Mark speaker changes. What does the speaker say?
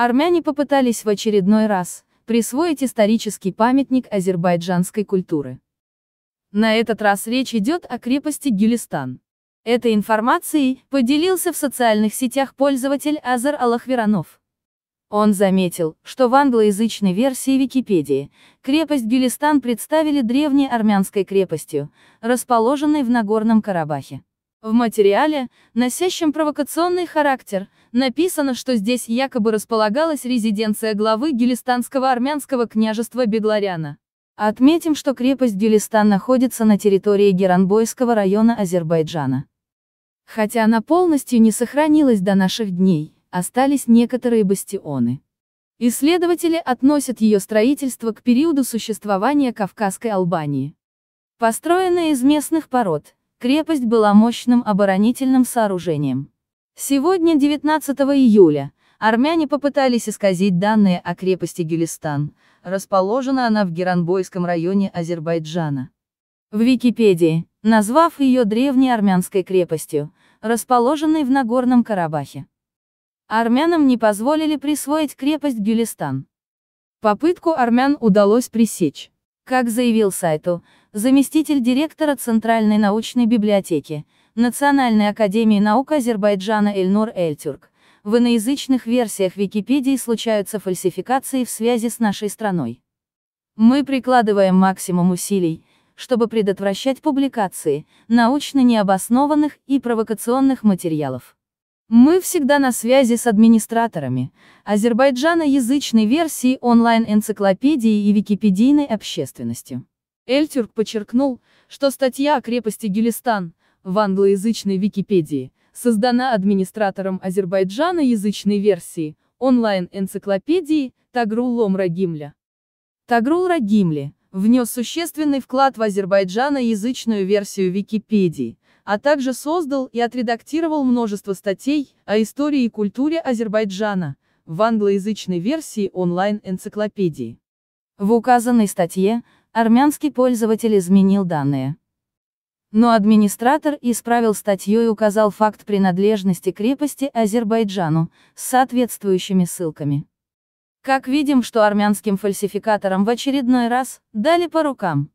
Speaker 1: Армяне попытались в очередной раз присвоить исторический памятник азербайджанской культуры. На этот раз речь идет о крепости Гюлистан. Этой информацией поделился в социальных сетях пользователь Азар Аллахверанов. Он заметил, что в англоязычной версии Википедии крепость Гюлистан представили древней армянской крепостью, расположенной в Нагорном Карабахе. В материале, носящем провокационный характер, написано, что здесь якобы располагалась резиденция главы Гюлистанского армянского княжества Бегларяна. Отметим, что крепость Гюлистан находится на территории Геранбойского района Азербайджана. Хотя она полностью не сохранилась до наших дней, остались некоторые бастионы. Исследователи относят ее строительство к периоду существования Кавказской Албании. Построенная из местных пород, крепость была мощным оборонительным сооружением. Сегодня, 19 июля, армяне попытались исказить данные о крепости Гюлистан, расположена она в Геранбойском районе Азербайджана. В Википедии, назвав ее древней армянской крепостью, расположенной в Нагорном Карабахе. Армянам не позволили присвоить крепость Гюлистан. Попытку армян удалось пресечь. Как заявил сайту, заместитель директора Центральной научной библиотеки, Национальной академии наук Азербайджана Эльнур Эльтюрк, в иноязычных версиях Википедии случаются фальсификации в связи с нашей страной. Мы прикладываем максимум усилий, чтобы предотвращать публикации научно необоснованных и провокационных материалов. Мы всегда на связи с администраторами азербайджаноязычной версии онлайн-энциклопедии и википедийной общественностью. Эльтюрк подчеркнул, что статья о крепости Гюлистан в англоязычной Википедии создана администратором азербайджаноязычной версии онлайн-энциклопедии Тагрулом Рагимля. Тагрул Рагимли внес существенный вклад в азербайджаноязычную версию Википедии, а также создал и отредактировал множество статей о истории и культуре Азербайджана в англоязычной версии онлайн-энциклопедии. В указанной статье армянский пользователь изменил данные. Но администратор исправил статью и указал факт принадлежности крепости Азербайджану с соответствующими ссылками. Как видим, что армянским фальсификаторам в очередной раз дали по рукам.